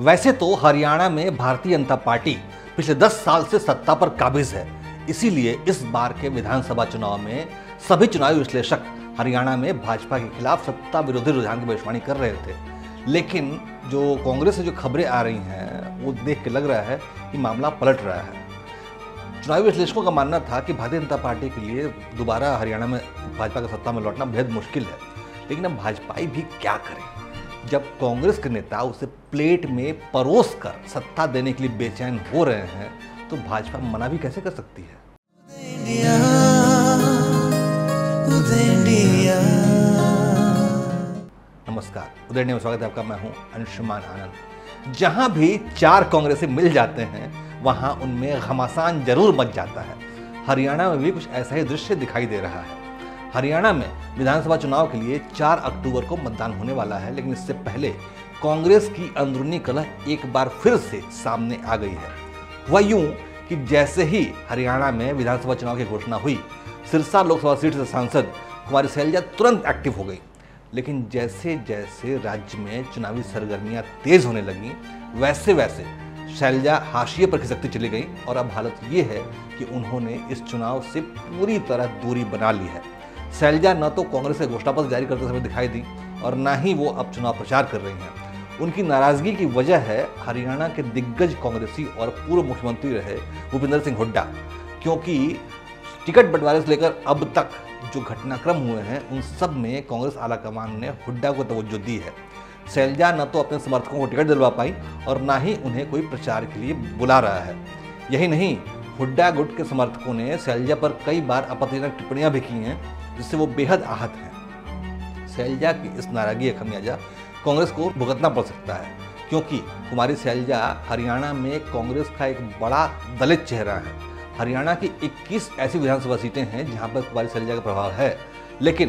वैसे तो हरियाणा में भारतीय जनता पार्टी पिछले 10 साल से सत्ता पर काबिज है। इसीलिए इस बार के विधानसभा चुनाव में सभी चुनावी विश्लेषक हरियाणा में भाजपा के खिलाफ सत्ता विरोधी रुझान की भविष्यवाणी कर रहे थे। लेकिन जो कांग्रेस से जो खबरें आ रही हैं, वो देख के लग रहा है कि मामला पलट रहा है। चुनावी विश्लेषकों का मानना था कि भारतीय जनता पार्टी के लिए दोबारा हरियाणा में भाजपा का सत्ता में लौटना बेहद मुश्किल है। लेकिन अब भाजपाई भी क्या करे? जब कांग्रेस के नेता उसे प्लेट में परोस कर सत्ता देने के लिए बेचैन हो रहे हैं तो भाजपा मना भी कैसे कर सकती है? नमस्कार, उदय में स्वागत है आपका, मैं हूँ अंशुमान आनंद। जहाँ भी चार कांग्रेसी मिल जाते हैं, वहाँ उनमें घमासान ज़रूर मच जाता है। हरियाणा में भी कुछ ऐसा ही दृश्य दिखाई दे रहा है। हरियाणा में विधानसभा चुनाव के लिए 4 अक्टूबर को मतदान होने वाला है, लेकिन इससे पहले कांग्रेस की अंदरूनी कलह एक बार फिर से सामने आ गई है। वह यूँ कि जैसे ही हरियाणा में विधानसभा चुनाव की घोषणा हुई, सिरसा लोकसभा सीट से सांसद कुमारी सैलजा तुरंत एक्टिव हो गई। लेकिन जैसे जैसे राज्य में चुनावी सरगर्मियाँ तेज होने लगी, वैसे वैसे शैलजा हाशिए पर खिसकती चली गई और अब हालत ये है कि उन्होंने इस चुनाव से पूरी तरह दूरी बना ली है। शैलजा न तो कांग्रेस के घोषणा पत्र जारी करते समय दिखाई दी और न ही वो अब चुनाव प्रचार कर रही हैं। उनकी नाराज़गी की वजह है हरियाणा के दिग्गज कांग्रेसी और पूर्व मुख्यमंत्री रहे भूपिंदर सिंह हुड्डा, क्योंकि टिकट बंटवारे से लेकर अब तक जो घटनाक्रम हुए हैं, उन सब में कांग्रेस आलाकमान ने हुड्डा को तवज्जो दी है। शैलजा न तो अपने समर्थकों को टिकट दिलवा पाई और ना ही उन्हें कोई प्रचार के लिए बुला रहा है। यही नहीं, हुड्डा गुट के समर्थकों ने शैलजा पर कई बार आपत्तिजनक टिप्पणियाँ भी की हैं। जिससे वो बेहद आहत हैं। शैलजा की इस नाराज़गी का खमियाजा कांग्रेस को भुगतना पड़ सकता है, क्योंकि कुमारी शैलजा हरियाणा में कांग्रेस का एक बड़ा दलित चेहरा है। हरियाणा की 21 ऐसी विधानसभा सीटें हैं जहाँ पर कुमारी शैलजा का प्रभाव है, लेकिन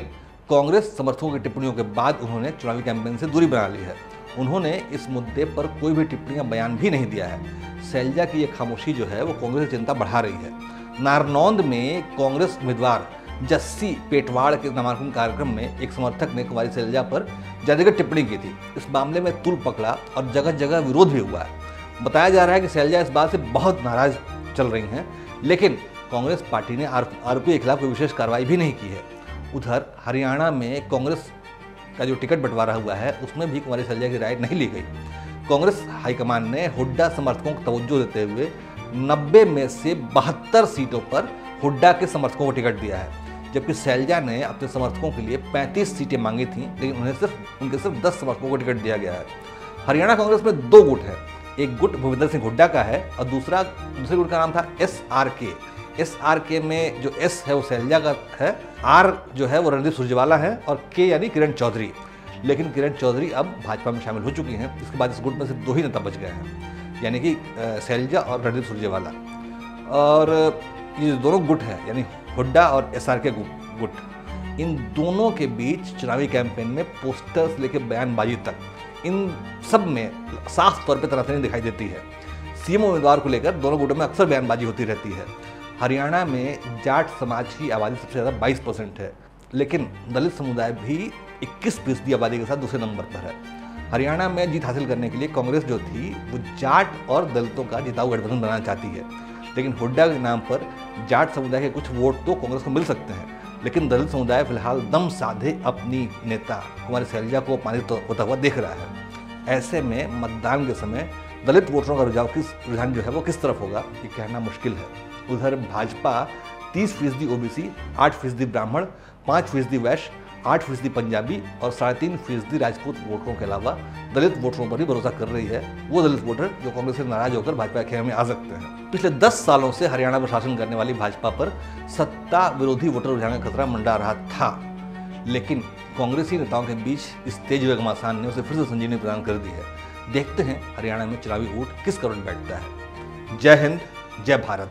कांग्रेस समर्थकों की टिप्पणियों के बाद उन्होंने चुनावी कैंपेन से दूरी बना ली है। उन्होंने इस मुद्दे पर कोई भी टिप्पणियाँ बयान भी नहीं दिया है। शैलजा की यह खामोशी जो है, वो कांग्रेस की चिंता बढ़ा रही है। नारनौंद में कांग्रेस उम्मीदवार जस्सी पेटवाड़ के नामांकन कार्यक्रम में एक समर्थक ने कुमारी शैलजा पर जातिगत टिप्पणी की थी। इस मामले में तुल पकड़ा और जगह जगह विरोध भी हुआ। है बताया जा रहा है कि शैलजा इस बात से बहुत नाराज़ चल रही हैं, लेकिन कांग्रेस पार्टी ने आरोपी के खिलाफ कोई विशेष कार्रवाई भी नहीं की है। उधर हरियाणा में कांग्रेस का जो टिकट बंटवारा हुआ है, उसमें भी कुमारी शैलजा की राय नहीं ली गई। कांग्रेस हाईकमान ने हुड्डा समर्थकों को तवज्जो देते हुए 90 में से बहत्तर सीटों पर हुड्डा के समर्थकों को टिकट दिया है। जबकि शैलजा ने अपने समर्थकों के लिए 35 सीटें मांगी थी, लेकिन उन्हें सिर्फ़, उनके सिर्फ़ 10 समर्थकों को टिकट दिया गया है। हरियाणा कांग्रेस में दो गुट है। एक गुट भूपिंदर सिंह हुड्डा का है और दूसरा, दूसरे गुट का नाम था S R K. S R K में जो एस है वो शैलजा का है, आर जो है वो रणदीप सुरजेवाला है और के यानी किरण चौधरी। लेकिन किरण चौधरी अब भाजपा में शामिल हो चुकी हैं, इसके बाद इस गुट में से दो ही नेता बच गए हैं, यानी कि शैलजा और रणदीप सुरजेवाला। और ये दोनों गुट हैं, यानी हुड्डा और एस आर के गुट, इन दोनों के बीच चुनावी कैंपेन में पोस्टर्स लेके बयानबाजी तक, इन सब में साफ़ तौर पर तनातनी दिखाई देती है। सीएम उम्मीदवार को लेकर दोनों गुटों में अक्सर बयानबाजी होती रहती है। हरियाणा में जाट समाज की आबादी सबसे ज़्यादा 22 परसेंट है, लेकिन दलित समुदाय भी 21 फ़ीसदी आबादी के साथ दूसरे नंबर पर है। हरियाणा में जीत हासिल करने के लिए कांग्रेस जो थी, वो जाट और दलितों का जिताऊ गठबंधन बनाना चाहती है। लेकिन हुड्डा के नाम पर जाट समुदाय के कुछ वोट तो कांग्रेस को मिल सकते हैं। लेकिन दलित समुदाय फ़िलहाल दम साधे अपनी नेता, कुमारी शैलजा को अपमानित होता हुआ देख रहा है। ऐसे में मतदान के समय दलित वोटरों का रुझाव किस, रुझान जो है वो किस तरफ़ होगा, ये कहना मुश्किल है। उधर भाजपा तीस फ़ीसदी ओबीसी, आठ फ़ीसदी ब्राह्मण, पाँच फ़ीसदी वैश्य आठ फ़ीसदी पंजाबी और साढ़े तीन फ़ीसदी राजपूत वोटरों के अलावा दलित वोटरों पर भी भरोसा कर रही है वो दलित वोटर जो कांग्रेस से नाराज़ होकर भाजपा के में आ सकते हैं। पिछले दस सालों से हरियाणा में शासन करने वाली भाजपा पर सत्ता विरोधी वोटर रुझान का खतरा मंडा रहा था। लेकिन कांग्रेसी नेताओं के बीच इस तेज घमासान ने उसे फिर से संजीवनी प्रदान कर दी है। देखते हैं हरियाणा में चुनावी वोट किस करोड़ बैठता है। जय हिंद, जय भारत।